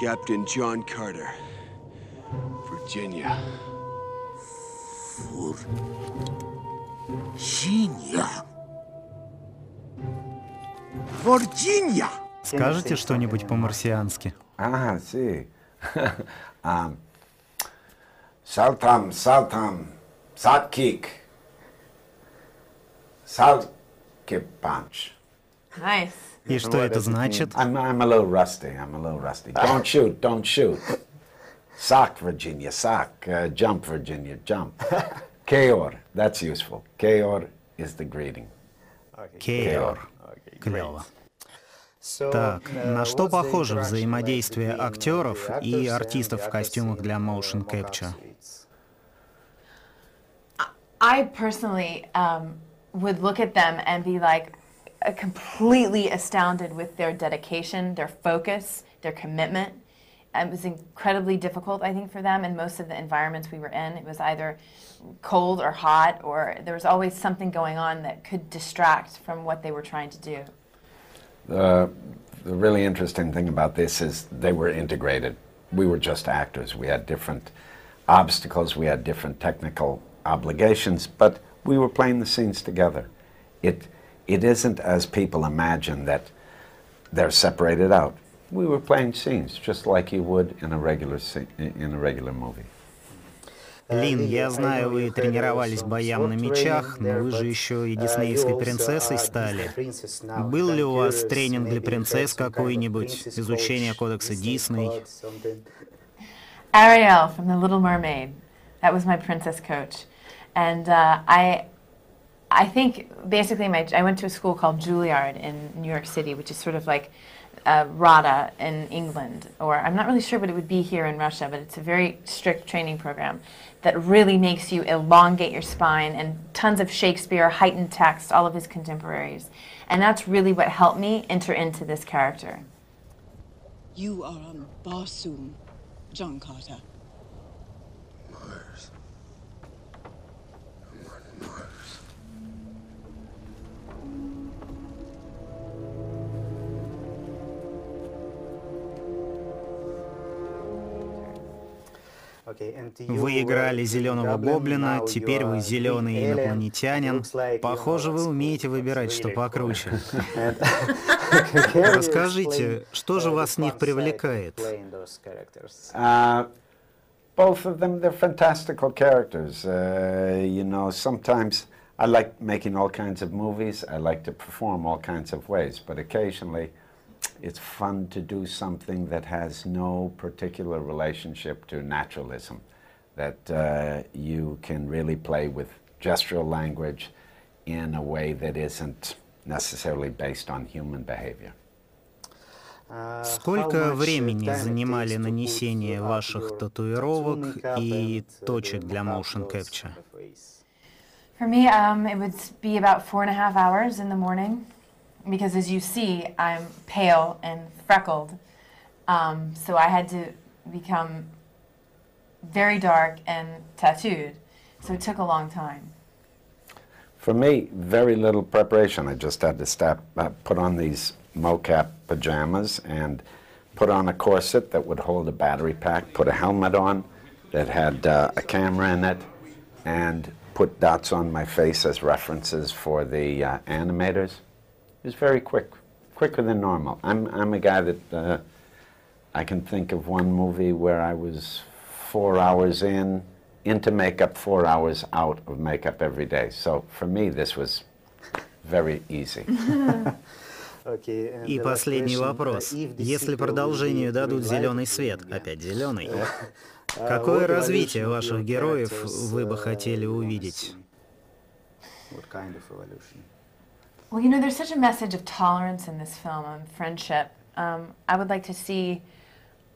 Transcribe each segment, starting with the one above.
Captain John Carter, Virginia. Вирджиния. Вирджиния. Скажите что-нибудь по-марсиански? Ага, си. А, салтам, салтам, садкик. Салкепанч. Nice. И что это значит? I'm, I'm a little rusty. I'm a little rusty. Don't shoot, don't shoot. Sock, Virginia, sock. Uh, jump, Virginia, jump. Keor, that's useful. Keor is the greeting. Кейор. Клево. Так, на что похоже взаимодействие актеров и артистов в костюмах для motion capture? I personally um, would look at them and be like uh, Uh, completely astounded with their dedication, their focus, their commitment. Um, it was incredibly difficult, I think, for them in most of the environments we were in. It was either cold or hot, or there was always something going on that could distract from what they were trying to do. The, the really interesting thing about this is they were integrated. We were just actors. We had different obstacles, we had different technical obligations, but we were playing the scenes together. It, it isn't as people imagine that they're separated out. We were playing scenes just like you would in a regular, scene, in a regular movie. Лин, я знаю, вы тренировались боям на мечах, но вы же еще и диснеевской принцессой стали. Был ли у вас тренинг для принцесс какой-нибудь, изучение кодекса Дисней? Ariel from The Little Mermaid. That was my princess coach. And uh, I, I think basically my, I went to a school called Juilliard in New York City, which is sort of like uh, RADA in England, or I'm not really sure what it would be here in Russia, but it's a very strict training program that really makes you elongate your spine and tons of Shakespeare, heightened text, all of his contemporaries. And that's really what helped me enter into this character. You are on Barsoom, John Carter. Вы играли зеленого гоблина, теперь вы зеленый инопланетянин. Похоже, вы умеете выбирать, что покруче. Расскажите, что же вас в них привлекает? Uh, both of them, they're fantastical characters. Uh, you know, sometimes I like making all kinds of movies. I like to perform all kinds of ways, but occasionally it's fun to do something that has no particular relationship to naturalism, that uh, you can really play with gestural language in a way that isn't necessarily based on human behavior. Сколько времени занимали нанесение ваших татуировок и точек для motion capture? For me, um, it would be about four and a half hours in the morning. because as you see, I'm pale and freckled. Um, so I had to become very dark and tattooed. So it took a long time. For me, very little preparation. I just had to step, uh, put on these mocap pajamas and put on a corset that would hold a battery pack, put a helmet on that had uh, a camera in it, and put dots on my face as references for the uh, animators. It was very quick, quicker than normal. I'm, I'm a guy that uh, I can think of one movie where I was four hours in, into makeup, four hours out of makeup every day. So for me, this was very easy. И последний вопрос. Если продолжению дадут зеленый свет, опять зеленый, какое развитие ваших героев вы бы хотели увидеть? Well, you know, there's such a message of tolerance in this film and friendship. Um, I would like to see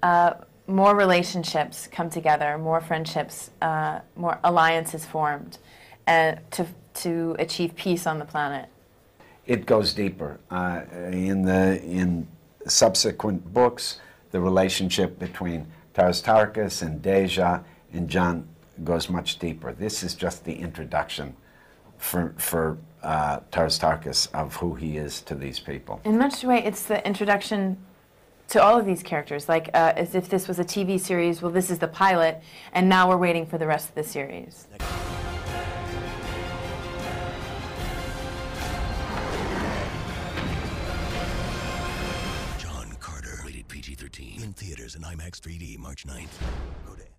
uh, more relationships come together, more friendships, uh, more alliances formed, and to to achieve peace on the planet. It goes deeper. Uh, in the in subsequent books, the relationship between Tars Tarkas and Dejah and John goes much deeper. This is just the introduction for for uh, Tars Tarkas of who he is to these people. In much way, it's the introduction to all of these characters, like uh, as if this was a TV series. Well, this is the pilot, and now we're waiting for the rest of the series. John Carter, rated PG 13. In theaters and IMAX 3D March 9th. Go to